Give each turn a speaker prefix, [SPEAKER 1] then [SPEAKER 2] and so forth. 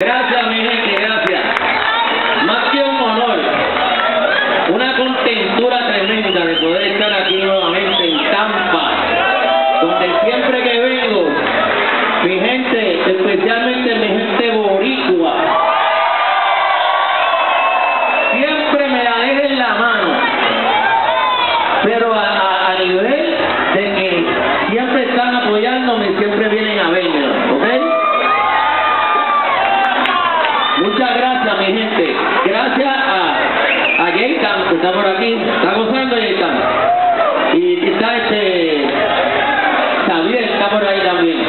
[SPEAKER 1] Gracias, mi gente, gracias. Más que un honor, una contentura tremenda de poder estar aquí nuevamente en Tampa, donde siempre que vengo, mi gente, especialmente mi gente está por aquí, está gozando y está. Y está este, Javier está por ahí también.